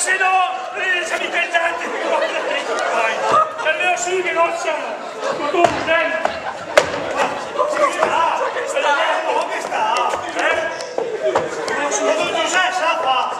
se no eh, siamo i cantanti almeno sì che non siamo tutto un tempo ma che sta? ma che sta? eh? ma Giuseppe sa fa?